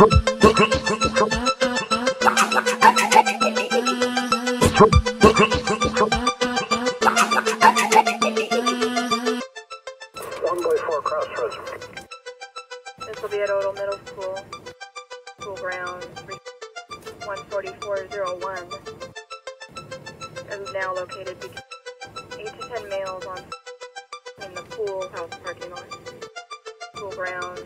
This will be at Odell Middle School, school ground, 14401. Is now located between 8 to 10 males on in the pool house parking lot. School ground,